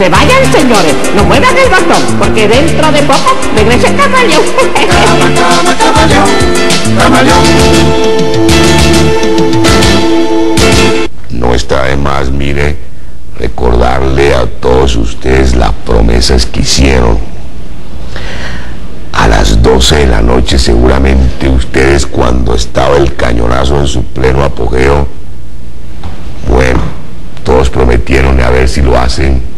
se vayan, señores, no muevan el bastón, porque dentro de poco regresa el camaleón. No está de más, mire, recordarle a todos ustedes las promesas que hicieron. A las 12 de la noche seguramente ustedes cuando estaba el cañonazo en su pleno apogeo, bueno, todos prometieron a ver si lo hacen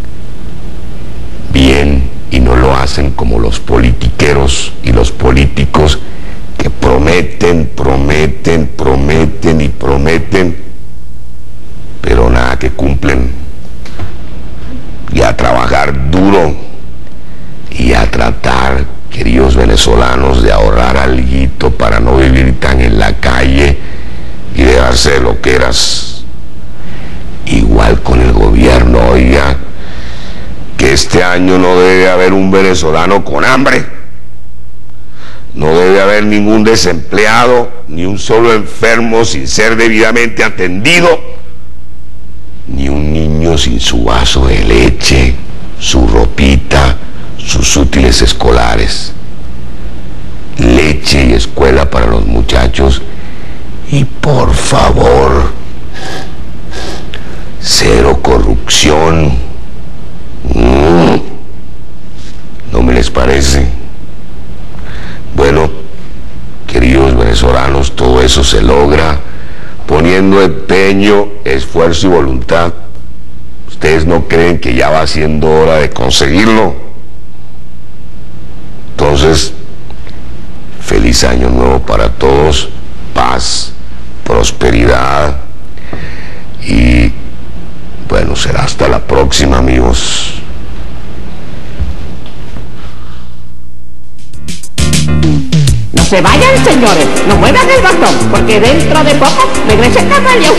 cumplen. Y a trabajar duro y a tratar, queridos venezolanos, de ahorrar algo para no vivir tan en la calle y dejarse de lo que eras. Igual con el gobierno, oiga que este año no debe haber un venezolano con hambre, no debe haber ningún desempleado, ni un solo enfermo sin ser debidamente atendido, sin su vaso de leche, su ropita, sus útiles escolares, leche y escuela para los muchachos y por favor, cero corrupción Mm. ¿No me les parece? Bueno, queridos venezolanos, todo eso se logra poniendo empeño, esfuerzo y voluntad. ¿Ustedes no creen que ya va siendo hora de conseguirlo? Entonces, feliz año nuevo para todos, paz, prosperidad y bueno, será hasta la próxima, amigos. No se vayan, señores, no muevan el bastón, porque dentro de poco regresa el camaleón.